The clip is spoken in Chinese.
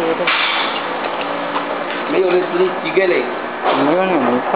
没有的，只有几个人。没有你没事。